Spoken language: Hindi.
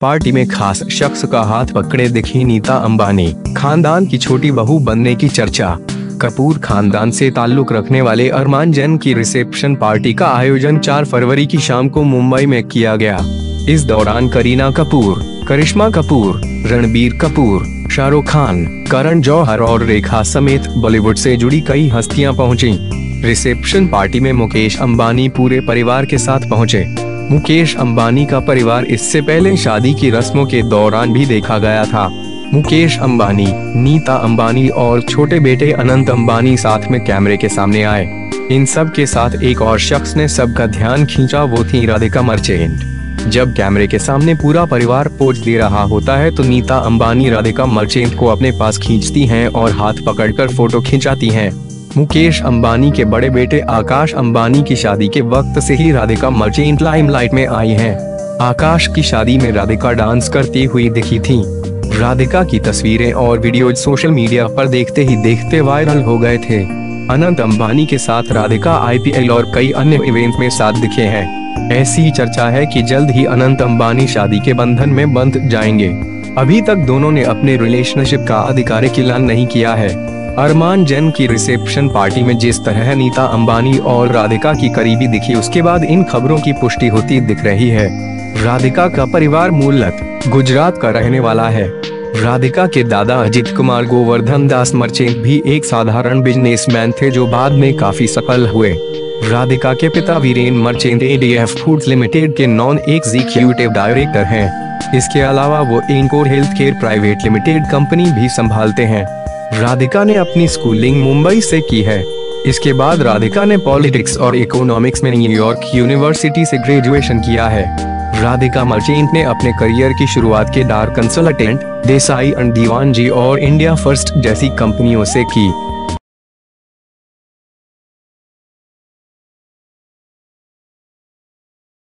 पार्टी में खास शख्स का हाथ पकड़े दिखी नीता अंबानी। खानदान की छोटी बहू बनने की चर्चा। कपूर खानदान से ताल्लुक रखने वाले अरमान जैन की रिसेप्शन पार्टी का आयोजन 4 फरवरी की शाम को मुंबई में किया गया। इस दौरान करीना कपूर, करिश्मा कपूर, रणबीर कपूर, शाहरुख खान, करण जौहर और रेखा समेत बॉलीवुड से जुड़ी कई हस्तियाँ पहुँची। रिसेप्शन पार्टी में मुकेश अंबानी पूरे परिवार के साथ पहुँचे। मुकेश अंबानी का परिवार इससे पहले शादी की रस्मों के दौरान भी देखा गया था। मुकेश अंबानी, नीता अंबानी और छोटे बेटे अनंत अंबानी साथ में कैमरे के सामने आए। इन सब के साथ एक और शख्स ने सबका ध्यान खींचा, वो थी राधिका मर्चेंट। जब कैमरे के सामने पूरा परिवार पोज दे रहा होता है तो नीता अंबानी राधिका मर्चेंट को अपने पास खींचती हैं और हाथ पकड़कर फ़ोटो खिंचाती हैं। मुकेश अंबानी के बड़े बेटे आकाश अंबानी की शादी के वक्त से ही राधिका मर्चेंट लाइमलाइट में आई हैं। आकाश की शादी में राधिका डांस करती हुई दिखी थी। राधिका की तस्वीरें और वीडियो सोशल मीडिया पर देखते ही देखते वायरल हो गए थे। अनंत अंबानी के साथ राधिका आईपीएल और कई अन्य इवेंट में साथ दिखे हैं। ऐसी चर्चा है कि जल्द ही अनंत अंबानी शादी के बंधन में बंध जाएँगे। अभी तक दोनों ने अपने रिलेशनशिप का आधिकारिक ऐलान नहीं किया है। अरमान जैन की रिसेप्शन पार्टी में जिस तरह नीता अंबानी और राधिका की करीबी दिखी, उसके बाद इन खबरों की पुष्टि होती दिख रही है। राधिका का परिवार मूलत गुजरात का रहने वाला है। राधिका के दादा अजित कुमार, गोवर्धन दास मर्चेंट भी एक साधारण बिजनेसमैन थे जो बाद में काफ़ी सफल हुए। राधिका के पिता Viren Merchant ADF foods limited के नॉन एग्जीक्यूटिव डायरेक्टर हैं। इसके अलावा वो Encore health care private limited company भी संभालते हैं। राधिका ने अपनी स्कूलिंग मुंबई से की है। इसके बाद राधिका ने पॉलिटिक्स और इकोनॉमिक्स में न्यूयॉर्क यूनिवर्सिटी से ग्रेजुएशन किया है। राधिका मर्चेंट ने अपने करियर की शुरुआत के डार कंसल्टेंट देसाई एंड दीवान जी और इंडिया फ़र्स्ट जैसी कंपनियों से की।